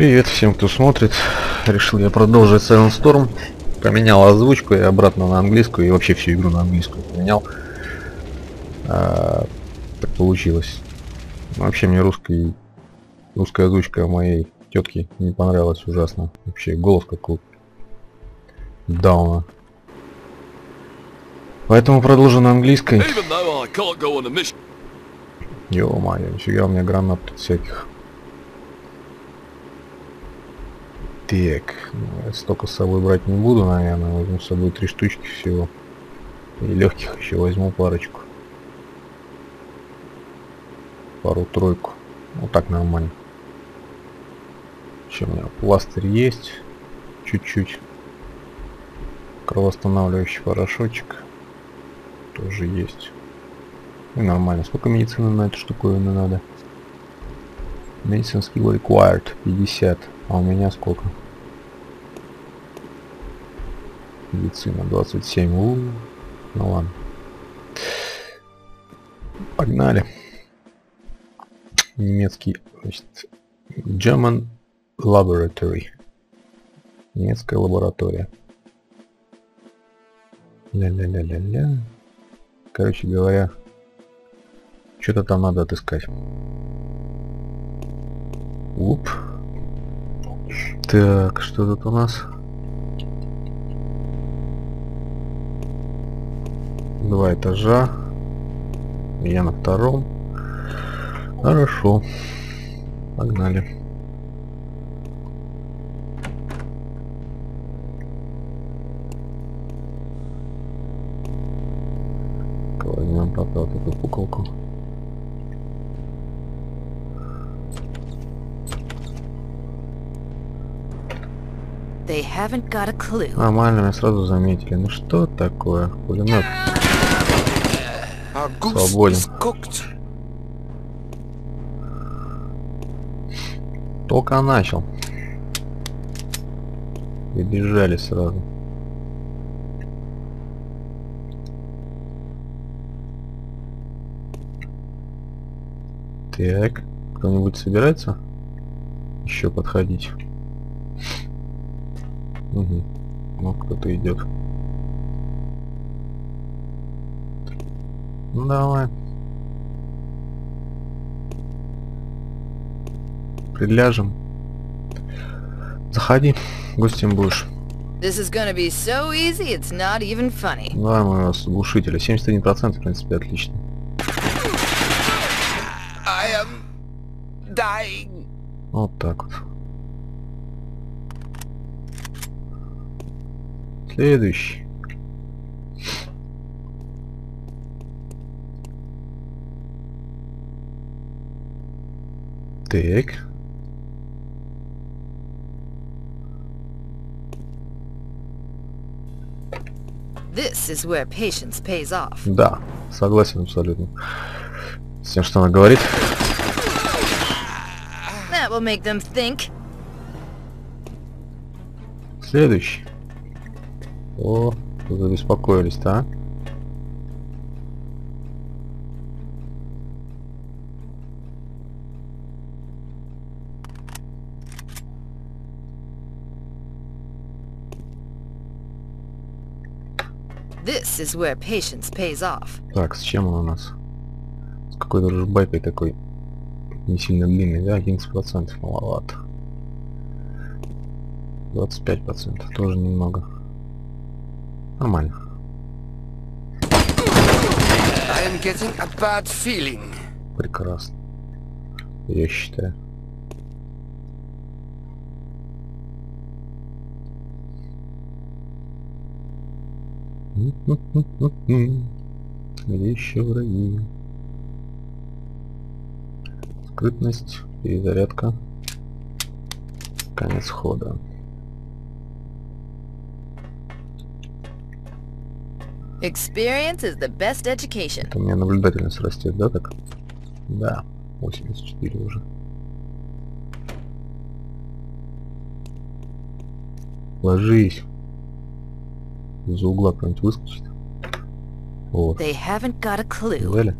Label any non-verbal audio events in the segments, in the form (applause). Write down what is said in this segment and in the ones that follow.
Привет всем, кто смотрит. Решил я продолжить Silent Storm. Поменял озвучку и обратно на английскую, и вообще всю игру на английскую поменял. А, так получилось. Вообще мне русский, русская озвучка моей тетки не понравилась ужасно. Вообще голос какой дауна. Поэтому продолжу на английской. Ё-моё, нифига у меня гранат тут всяких. Так, ну, столько с собой брать не буду, наверное. Возьму с собой три штучки всего. И легких еще возьму парочку. Пару-тройку. Вот так нормально. Еще у меня пластырь есть. Чуть-чуть. Кровоостанавливающий порошочек. Тоже есть. И нормально. Сколько медицины на эту штуковину надо? Skill required 50. А у меня сколько? Медицина 27. У. Ну ладно. Погнали. Немецкий, значит, German Laboratory. Немецкая лаборатория. Ля-ля-ля-ля-ля. Короче говоря, что-то там надо отыскать. Уп. Так, что тут у нас? Два этажа. Я на втором. Хорошо. Погнали. Нормально, меня сразу заметили. Ну что такое? Пулемет. Свободен. Только начал. И бежали сразу. Так, кто-нибудь собирается еще подходить? Угу. Вот кто-то идет. Ну давай. Приляжем. Заходи, гостем будешь. This is gonna be so easy, it's not even funny. Да, мы у нас глушители. 71%, в принципе, отлично. I am dying. Вот так вот. Следующий. Так. This is where patience pays off. Да, согласен абсолютно. С тем, что она говорит. That will make them think. Следующий. О, забеспокоились-то, а? This is where patience pays off. Так, с чем он у нас? С какой-то ружбайкой такой не сильно длинный, да? 11% маловато. 25% тоже немного. Нормально. I am getting a bad feeling. Прекрасно. Я считаю. Где еще враги? Скрытность, перезарядка. Конец хода. Experience is the best education. Это у меня наблюдательность растет, да, так? Да, 84 уже. Ложись. Из-за угла кто-нибудь выскочит. Вот. They haven't got a clue. Видали?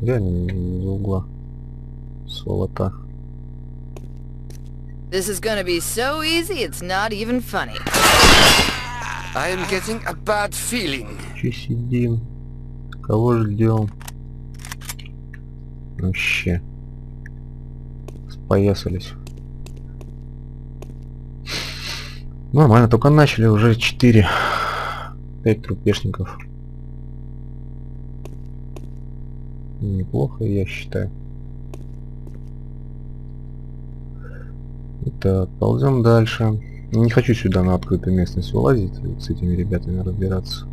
Реально из-за угла. Сволота. This is gonna be so easy, it's not even funny. I am getting a bad feeling. Че сидим? Кого ждем? Вообще. Споясались. Нормально, только начали уже 4. 5 трупешников. Неплохо, я считаю. Итак, ползем дальше. Не хочу сюда на открытую местность вылазить и с этими ребятами разбираться.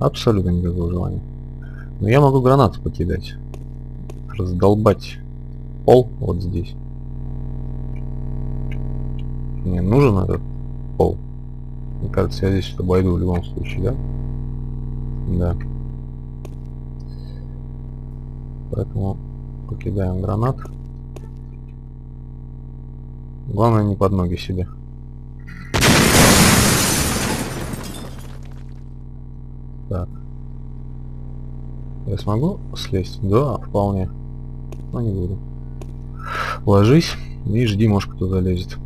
Абсолютно никакого желания. Но я могу гранату покидать. Раздолбать пол вот здесь. Мне нужен этот пол. Мне кажется, я здесь обойду в любом случае, да? Да. Поэтому покидаем гранат. Главное не под ноги себе. Так. Я смогу слезть? Да, вполне. Но не буду. Ложись и жди, может кто залезет.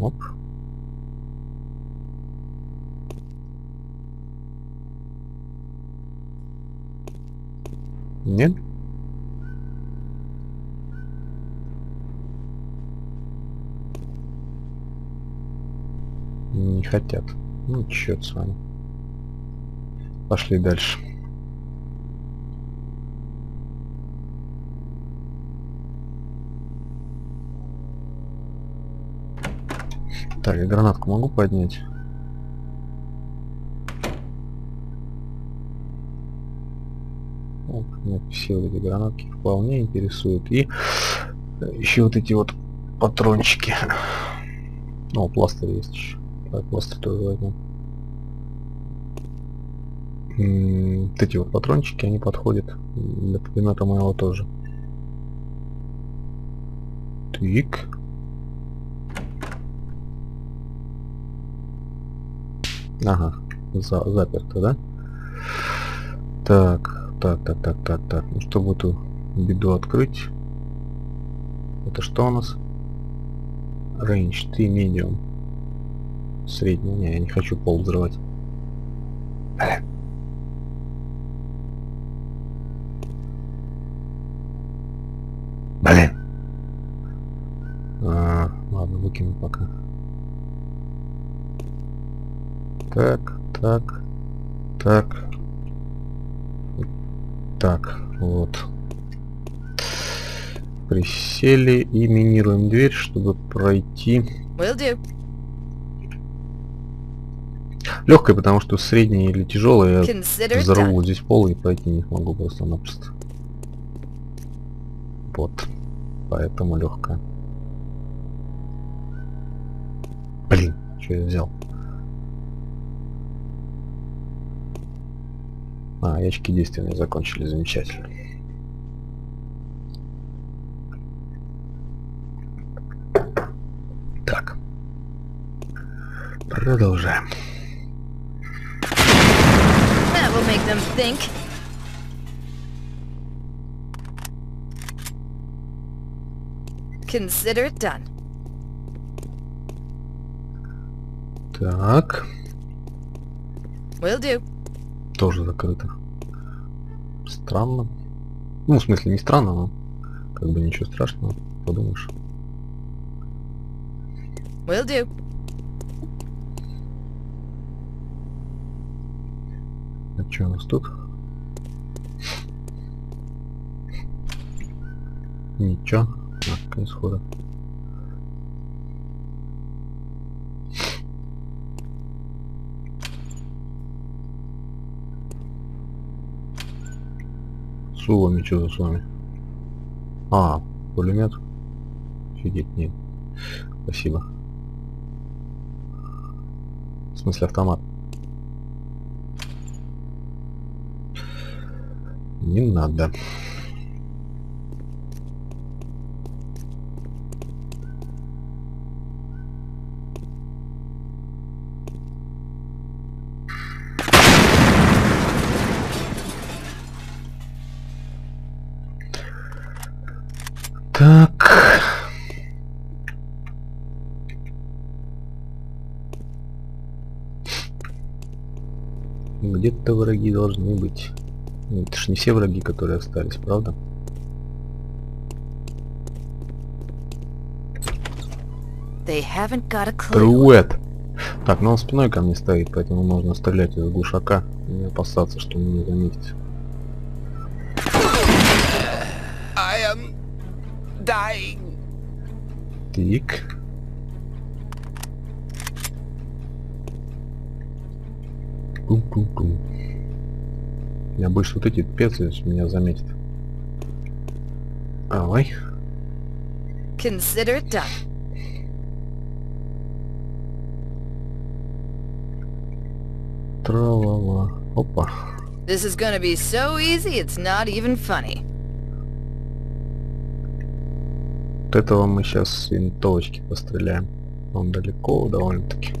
Оп. Нет? Не хотят. Ну, черт с вами. Пошли дальше. Так, я гранатку могу поднять? Вот, меня все вот эти гранатки вполне интересуют. И еще вот эти вот патрончики. О, пластырь есть еще. Тоже возьму. Эти вот патрончики, они подходят для пулемета моего тоже. Тик. Ага, за, заперто, да? Так, так, так, так, так, так. Ну, чтобы эту беду открыть. Это что у нас? Range, ты медиум. Средний. Не, я не хочу пол взрывать. Блин. А, ладно, выкину пока. Так, так, так. Так, вот. Присели и минируем дверь, чтобы пройти. Will. Легкой, потому что средний или тяжелый я взорву здесь пол и пройти не смогу просто-напросто. Вот. Поэтому легкая. Блин, что я взял? А, и очки закончили, замечательно. Так. Продолжаем. Think. Consider it done. Так, Will do. тоже закрыто. Странно. Ну, в смысле, не странно, но как бы ничего страшного, подумаешь. Will do. А что у нас тут? Ничего. А, конец хода. С улами что за с вами? А, пулемет? Офигеть, нет. Спасибо. В смысле автомат? Не надо. Так. Где-то враги должны быть. Ну, Это ж не все враги, которые остались, правда? Привет! Так, ну он спиной ко мне стоит, поэтому можно стрелять из глушака и не опасаться, что он меня заметит. Тик. Пум-пум-пум. Я больше вот эти пецы меня заметят. Давай. Consider it done. Тра-ла-ла. Опа. This is gonna be so easy, it's not even funny. Вот этого мы сейчас винтовочки постреляем. Он далеко довольно-таки.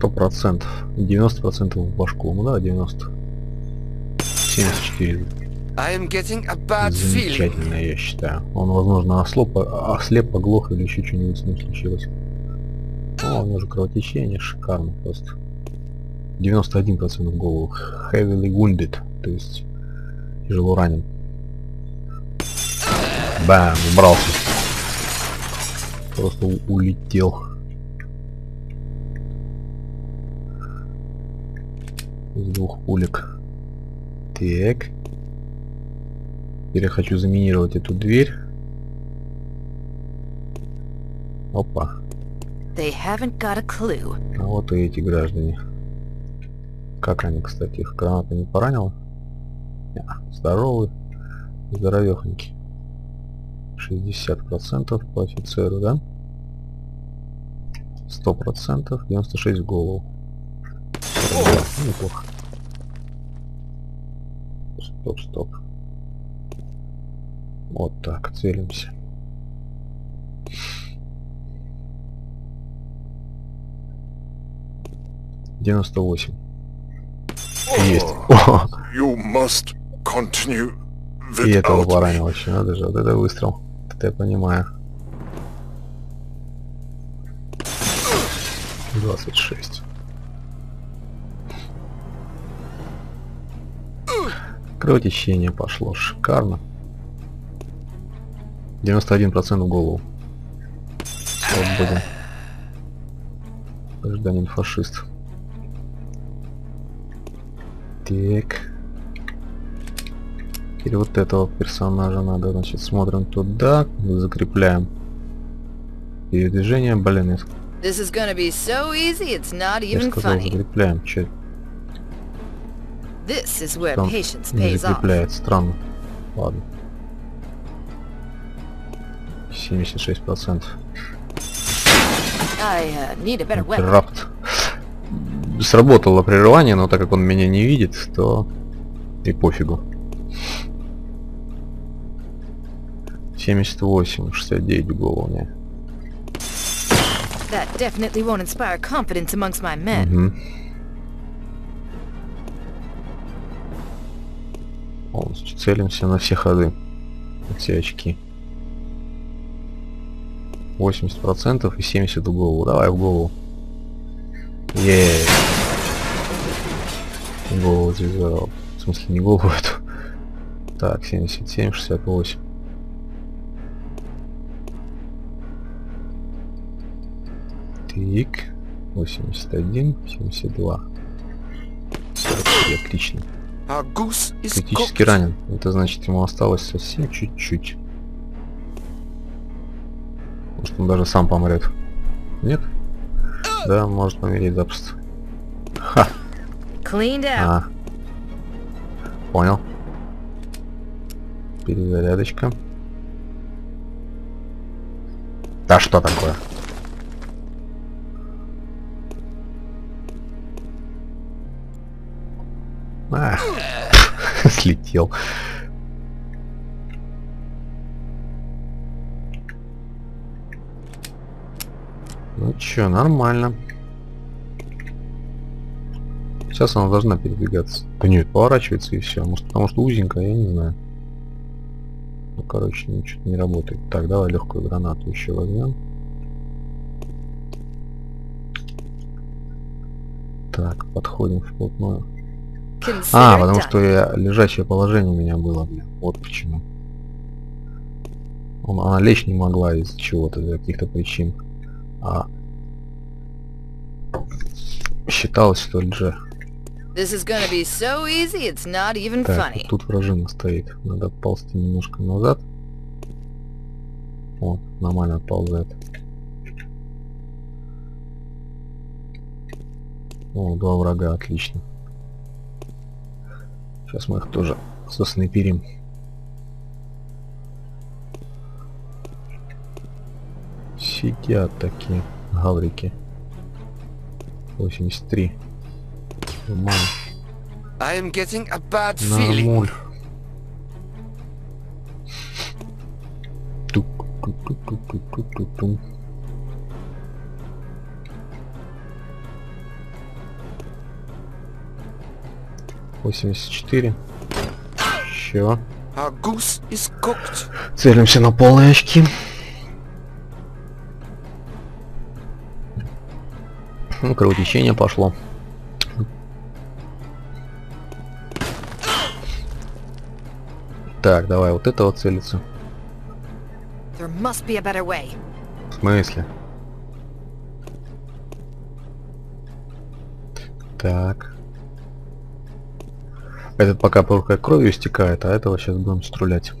Сто процентов. Девяносто процентов в башку. Ну да, 90. 74. I am getting a bad feeling. Замечательно, я считаю. Он, возможно, ослеп, ослеп, оглох или еще что-нибудь с ним случилось. О, у него же кровотечение, шикарно просто. 91% в голову. Heavily wounded, то есть тяжело ранен. Бам, убрался. Просто улетел. Из двух пулек. Так. Теперь я хочу заминировать эту дверь. Опа. They haven't got a clue. А вот и эти граждане. Как они, кстати, их граната не поранил? Здоровый, здоровехонький. 60% по офицеру, да? 100%, 96 в голову. Ну, неплохо. Стоп, стоп. Вот так, целимся. Девяносто восемь. Есть. О, You must continue и этого поранил еще. Надо же, вот это выстрел. Это я понимаю. 26. Кровотечение пошло. Шикарно. 91% в голову. Свободен. Гражданин фашист. Так. Теперь вот этого персонажа надо, значит, смотрим туда, закрепляем передвижение. Блин, я, This is gonna be so easy, it's not я even сказал, funny. закрепляем. Че This is where patience pays off. закрепляет? Странно. Ладно. 76%. I uh. Интеррапт. Сработало прерывание, но так как он меня не видит, то и пофигу. 78, 69 в голову мне. That definitely won't inspire confidence amongst my men. Мгм. Полностью целимся на все ходы. На все очки. 80% и 70 в голову. Давай в голову. Еее. Голову завязал. В смысле не голову эту. Так, 77, 68. Так. 81, 72. 43, отлично. Is Критически ранен. Это значит ему осталось совсем чуть-чуть. Может он даже сам помрет. Нет? Да, может помереть запросто. Ха! А. Понял. Перезарядочка. Да что такое? А, слетел. Ну чё, нормально. Сейчас она должна передвигаться. Да нет, поворачивается и все. Может потому что узенькая, я не знаю. Ну, короче, ничего не работает. Так, давай легкую гранату еще возьмем. Так, подходим вплотную. А, потому что я лежачее положение у меня было, блин. Вот почему. Он- Она лечь не могла из чего-то, из каких-то причин. А считалось, что Дж. This is gonna be so easy, it's not even Так, funny. вот тут вражина стоит. Надо ползти немножко назад. О, нормально отползает. О, два врага, отлично. Сейчас мы их тоже заснайперим. Сидят такие гаврики. 83. Нормально. I am getting a bad feeling. Нормуль. тук тук тук тук тук тук тук тум Восемьдесят четыре. Еще. Our goose is cooked. Целимся на полные очки. Ну, кровотечение пошло. Так, давай вот это вот целится. There must be a better way. В смысле? Так. Этот пока только кровью истекает, а этого сейчас будем струлять.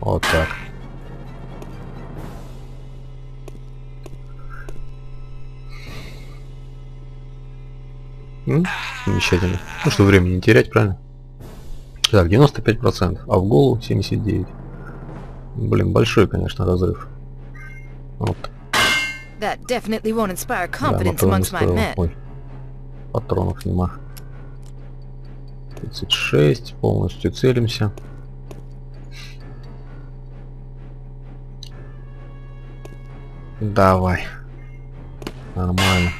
Вот так. М? Замечательно. Ну что, времени не терять, правильно? Так, 95%, а в голову 79%. Блин, большой, конечно, разрыв. Вот, That definitely won't inspire да, confidence не amongst my men. Ой, патронов нема. 36, полностью целимся. Давай. Нормально.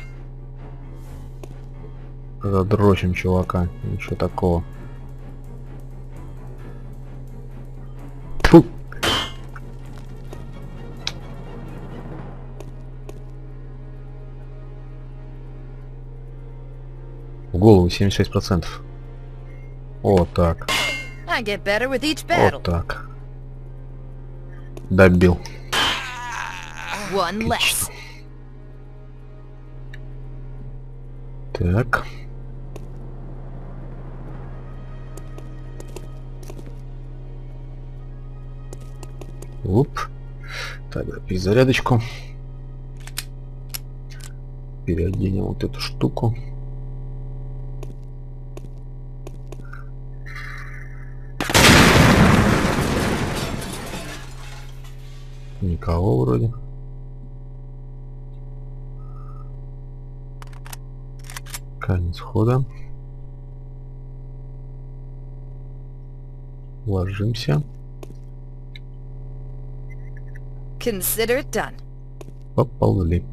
Задрочим чувака. Ничего такого. Голову 76%. Вот так. Вот так. Добил. Less. Так. Уп. Так, перезарядочку. Переоденем вот эту штуку. Никого вроде. Конец хода. Ложимся. Consider it done. Поползли.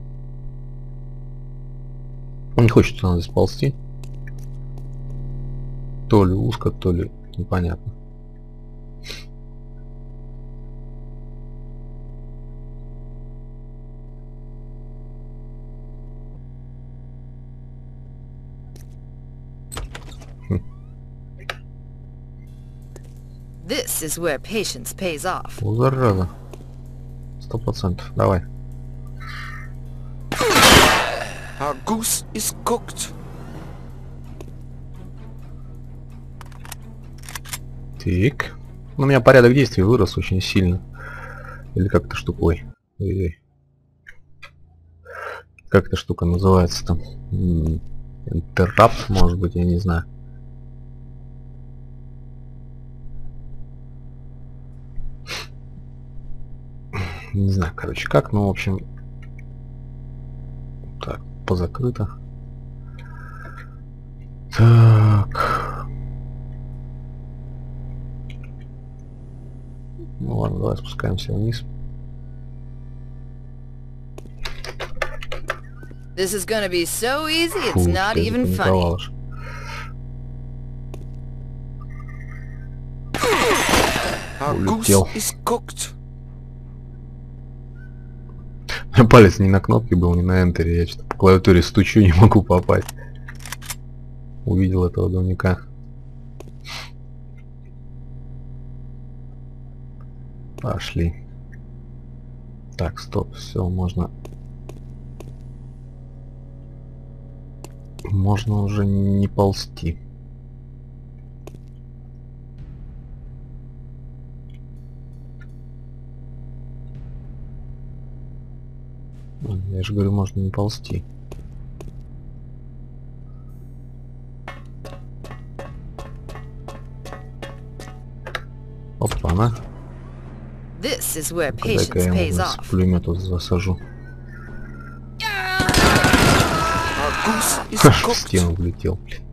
Он не хочет туда здесь ползти. То ли узко, то ли непонятно. This is where patience pays off. О, зараза. Сто процентов. Давай. Our goose is cooked. Так. Ну, у меня порядок действий вырос очень сильно. Или как эта штука... Ой. Ой-ой. Как эта штука называется там? Интеррапт, может быть, я не знаю. Не знаю, короче, как, ну, в общем... Так, позакрыто. Так... Ну ладно, давай спускаемся вниз. This is gonna be so easy, it's Фу, not even funny. Our goose Улетел. is cooked. (laughs) Палец не на кнопке был, не на энтере. Я что-то по клавиатуре стучу, (laughs) не могу попасть. Увидел этого говнюка. Пошли. Так, стоп, все, можно... Можно уже не ползти. М, Я же говорю, можно не ползти. Опа, на. This is where Дай-ка я off. с пулемета засажу. Ха, в стену влетел, блин.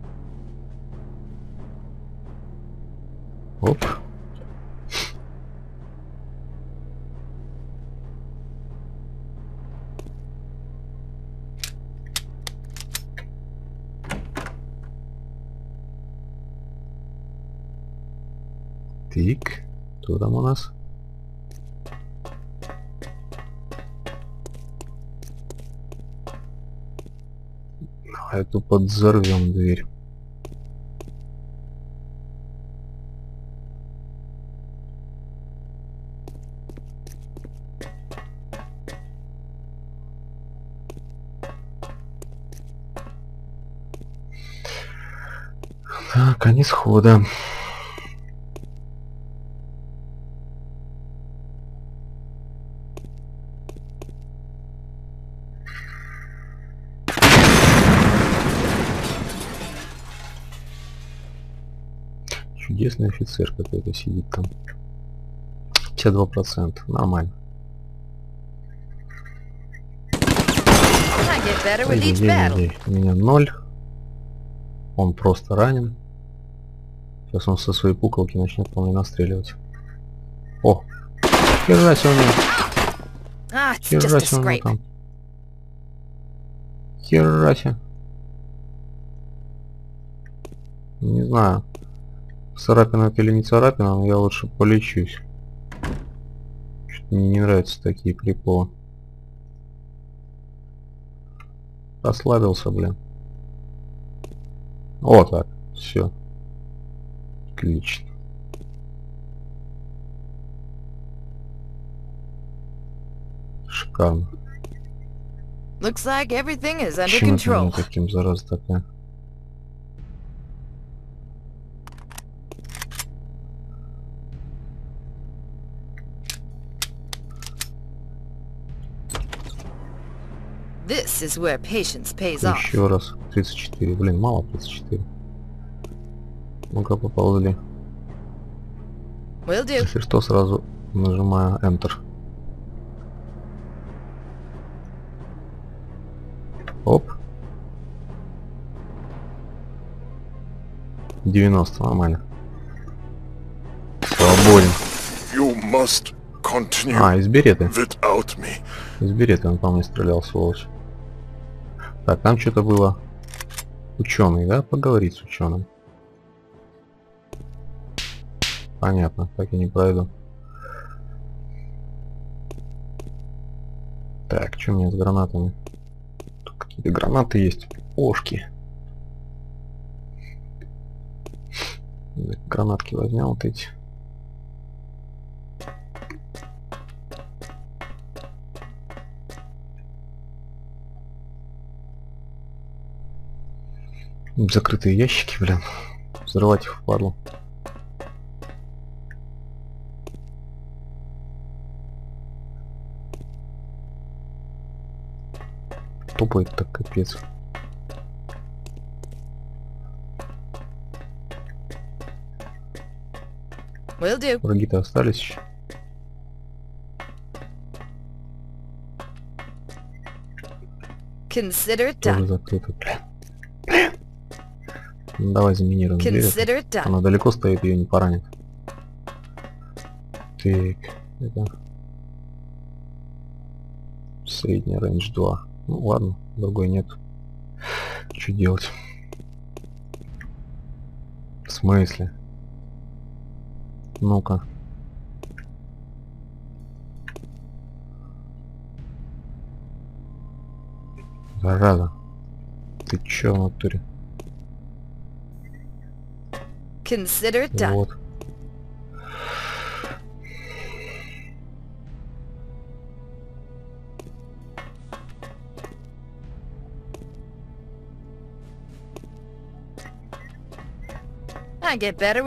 Там у нас? Давай эту подзорвем дверь. Так, конец хода. Чудесный офицер какой-то сидит там. 52%. Нормально. Each battle. Ай-яй-яй-яй. У меня ноль. Он просто ранен. Сейчас он со своей пуколки начнет по мне настреливать. О! Херась just a Херась он scrape. там. Херася. Не знаю. Царапина это или не царапина, но я лучше полечусь. Что-то мне не нравятся такие приколы. Расслабился, блин. О, так. Все. Отлично. Шикарно. Looks like everything is under это мне control. таким зараза такая? This is where patience pays off. Еще раз. 34. Блин, мало 34. Ну-ка, поползли. Will do. Если что, сразу нажимаю Enter. Оп. 90, нормально. Свободен. You must continue А, из береты. Из береты он по мне стрелял, сволочь. Так, там что-то было. Ученый, да? Поговорить с ученым. Понятно, так и не пройду. Так, что у меня с гранатами? Тут какие-то гранаты есть. Ошки. Гранатки возьмем вот эти. Закрытые ящики, блин. Взрывать их впадло. Тупо это так капец. Will do. Враги-то остались еще. Consider it Тоже done. закрыто. Блин. Ну, давай заминируем дверь. Она далеко стоит, ее не поранит. Так, это... Средний рейндж 2. Ну ладно. Другой нет. Что делать? В смысле? Ну-ка. Зараза. Ты чё в натуре? Consider it done. Вот.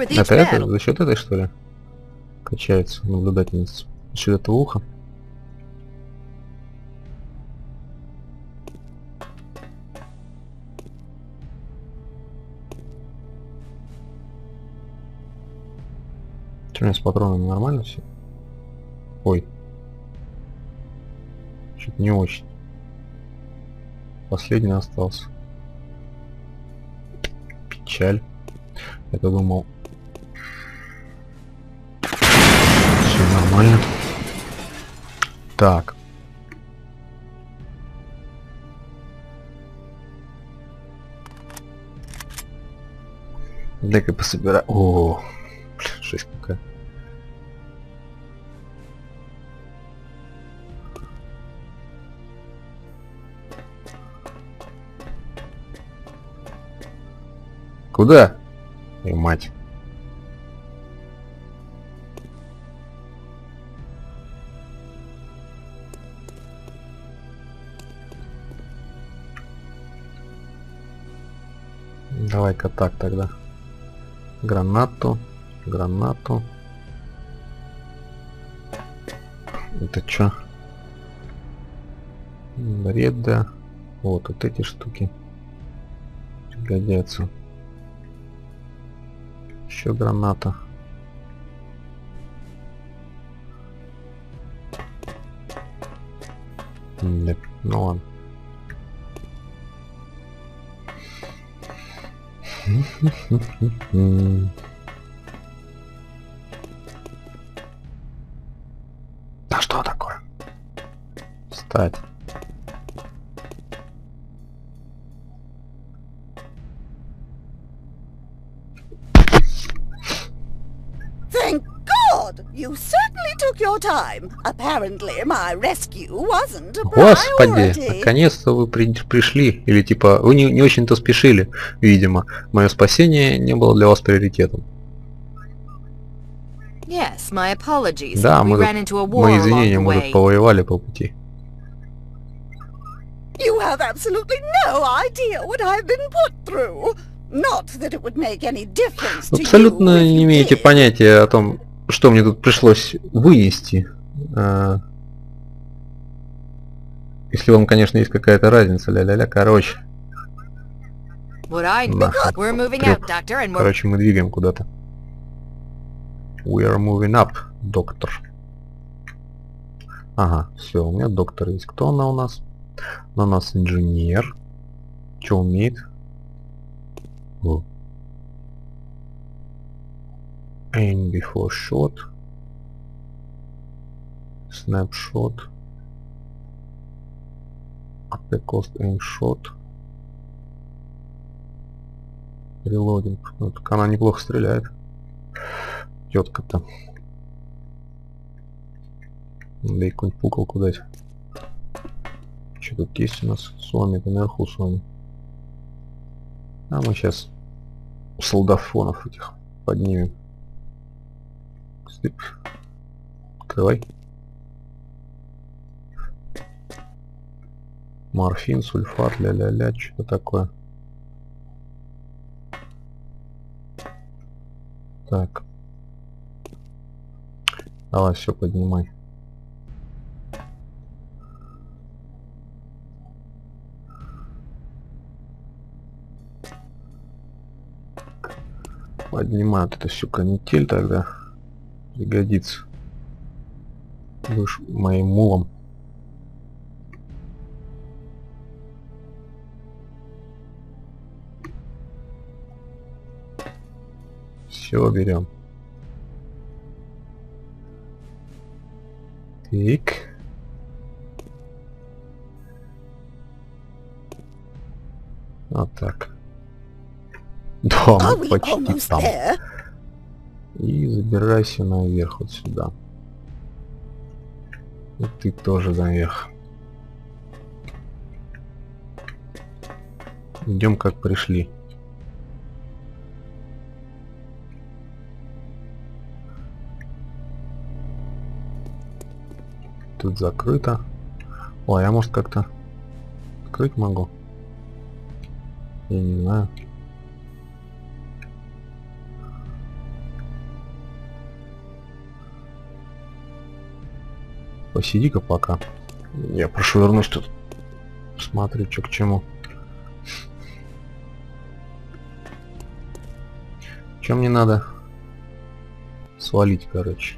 Each Это это? За счет этой что ли? Качается наблюдательница. За счет этого уха? Что у меня с патронами нормально все? Ой. Что-то не очень. Последний остался. Печаль. Я-то думал... Все нормально. Так. Дай-ка пособираю. О, жесть какая. Куда? И мать. Давай-ка так тогда. Гранату, гранату. Это чё? Бреда. Вот, вот эти штуки пригодятся. Еще граната. Нет, ну ладно. (laughs) Да что такое? Встать. Господи, наконец-то вы при- пришли. Или типа, вы не, не очень-то спешили, видимо. Мое спасение не было для вас приоритетом. Yes, my apologies. Да, we мы, ran тут- into a war мои along извинения, the мы way. тут повоевали по пути. You have absolutely no idea what I've been put through. Not that it would make any difference to you Абсолютно не имеете понятия о том, что мне тут пришлось вынести. А, Если вам, конечно, есть какая-то разница, ля-ля-ля, короче. Короче, мы двигаем куда-то. We are moving up, доктор. Ага, все, у меня доктор есть. Кто она у нас? Она у нас инженер. Что умеет? О. Aim before shot. Snapshot. At cost aim shot. Релодинг. Ну, так она неплохо стреляет. Тетка-то. Да и какую-нибудь пуколку дать. Что тут есть у нас? Суами, это наверху Суами. А мы сейчас солдафонов этих поднимем. Открывай. Морфин, сульфат, ля-ля-ля, что такое. Так. Давай, все, поднимай. Поднимают это всю канитель тогда пригодится. Будешь моим мулом. Все берем. Так. Вот так. Дом почти там. There? И забирайся наверх вот сюда. И ты тоже наверх. Идем как пришли. Тут закрыто. Ой, я может как-то открыть могу? Я не знаю. Посиди-ка пока. Я прошвырнусь тут. Смотрю, что к чему. Чем мне надо? Свалить, короче.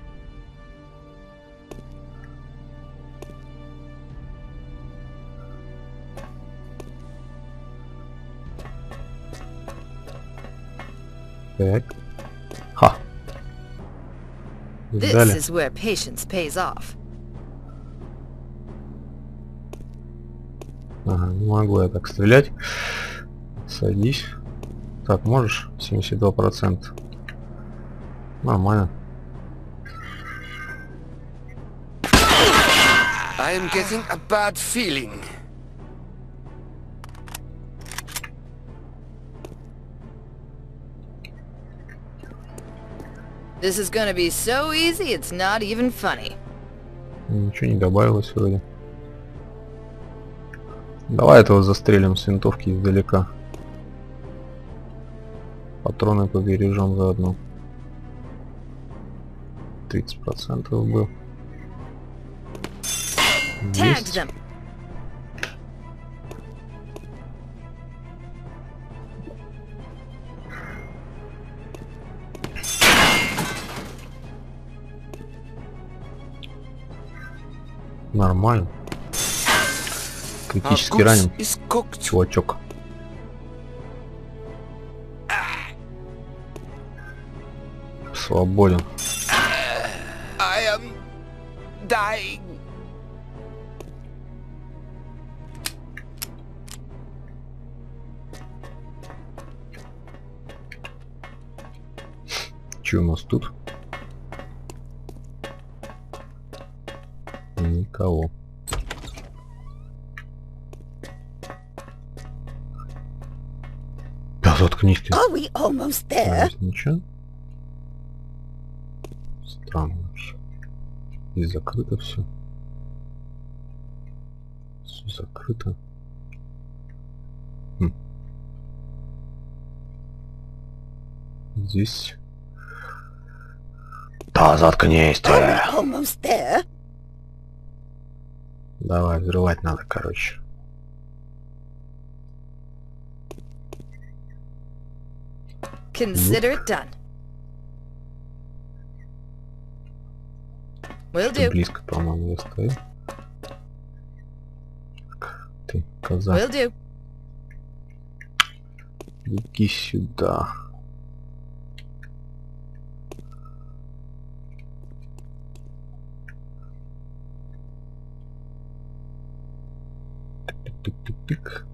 Так. Ха. This is where patience pays off. Не могу я так стрелять. Садись. Так, можешь? 72%. Нормально. I am getting a bad feeling. This is gonna be so easy, it's not even funny. Ничего не добавилось вроде. Давай этого застрелим с винтовки издалека. Патроны побережем заодно. 30% был. Есть. Нормально. Критически goose ранен чувачок. Свободен. Че у нас тут? Никого. Ты. Are we almost there? ничего? Странно вообще. Здесь закрыто все. Все закрыто. Хм. Здесь... Да, заткнись ты! Are we almost there? Давай, взрывать надо, короче. Consider it done. Will Ты do. близко, по-моему, я стою. Так, Ты, коза, Will do. иди сюда. Тык-тык-тык-тык.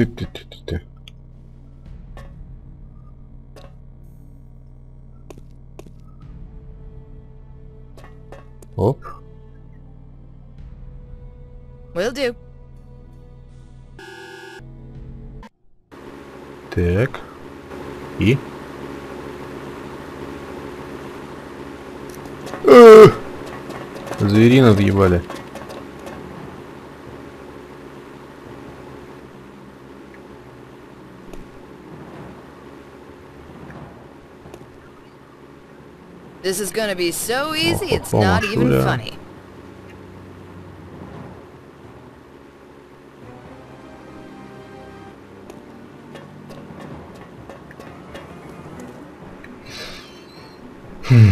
Ты-ты-ты-ты-ты-ты. Оп. Will do. Так. И? Эх! Зверина въебали. This is gonna be so easy, it's not even funny. Хм,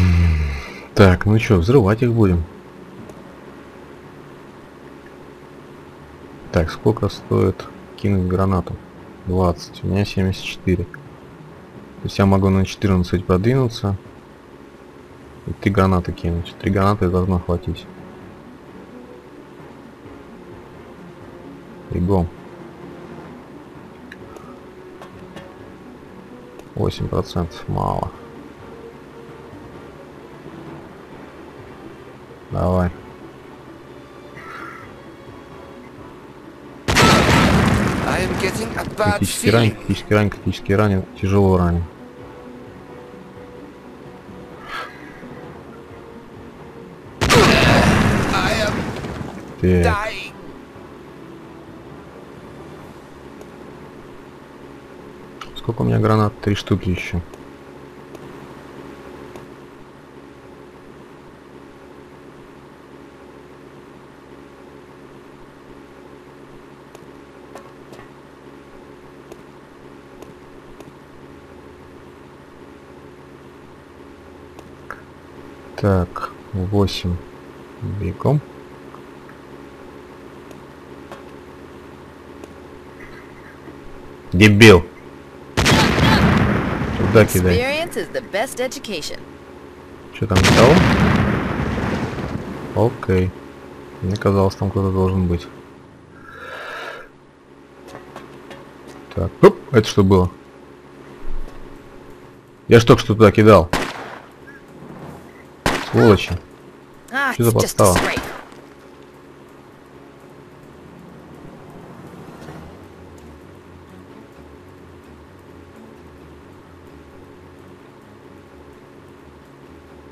так, ну что, взрывать их будем. Так, сколько стоит кинуть гранату? 20. У меня 74. То есть я могу на 14 подвинуться. Три гранаты кинуть. Три гранаты должно хватить. Бегом. 8% мало. Давай. Критический ранен, feeling. критический ранен, критический ранен, тяжело ранен. Так, dying. сколько у меня гранат? Три штуки еще. Так, 8 бегом. Дебил! Туда кидай. Что там того? Окей. Мне казалось, там кто-то должен быть. Так, оп, это что было? Я ж только что туда кидал. Сволочи. Ah, Что за подстава? scrape.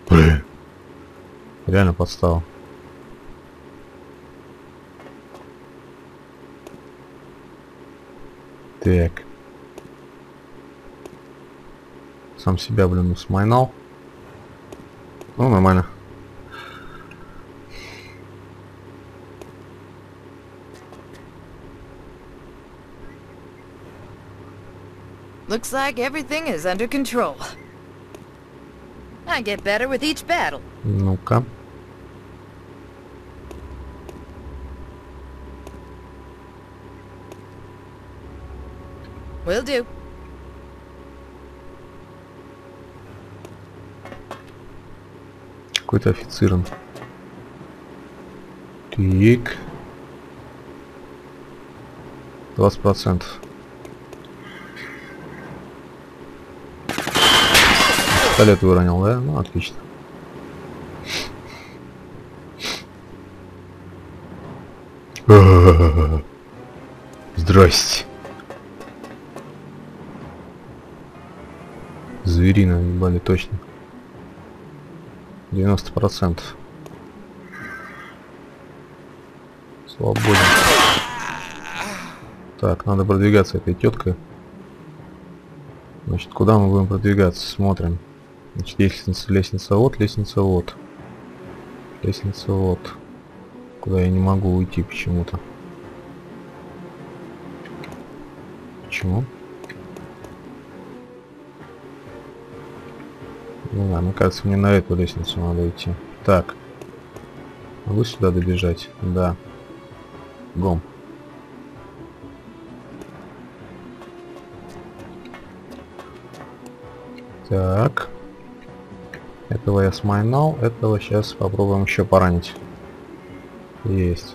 Блин. Реально подстава. Так. Сам себя, блин, смайнал. Ну, нормально. Looks like everything is under control. I get better with each battle. Ну-ка. Will do. Какой-то офицер он. Так. 20 процентов. Пистолет выронил, да? Ну, отлично. (laughs) Здрасте. Зверина ебали точно. 90 процентов. Свободен. Так, надо продвигаться этой теткой. Значит, куда мы будем продвигаться? Смотрим. Значит, лестница, лестница вот, лестница вот. Лестница вот. Куда я не могу уйти почему-то. Почему? Не знаю, мне кажется, мне на эту лестницу надо идти. Так. Могу сюда добежать? Да. Гом. Так. Этого я смайнал. Этого сейчас попробуем еще поранить. Есть.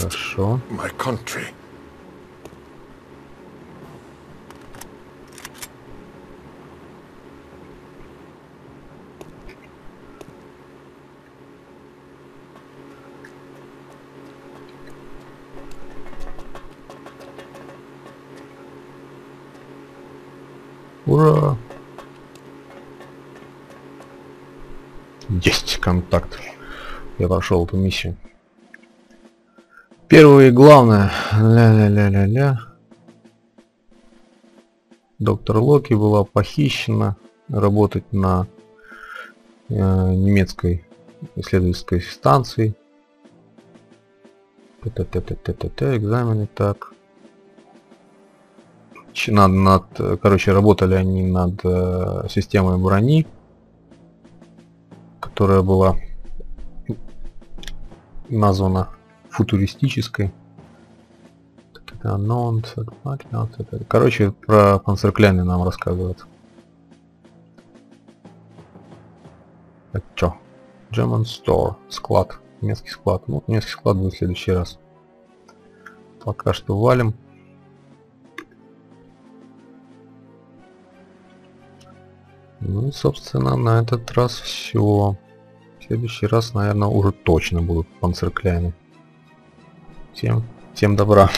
Хорошо. Ура! Есть контакт. Я прошел эту миссию. Первое и главное. Ля-ля-ля-ля-ля. Доктор Локи была похищена работать на э, немецкой исследовательской станции. Т-т-т-т-т-т, экзамены, так. Над, над, короче, работали они над э, системой брони, которая была названа футуристической. Так. Короче, про панцеркляны нам рассказывают. Чё? German Store. Склад. Немецкий склад. Ну, немецкий склад будет в следующий раз. Пока что валим. Ну собственно, на этот раз все. В следующий раз, наверное, уже точно будут панцеркляны. Всем, всем добра.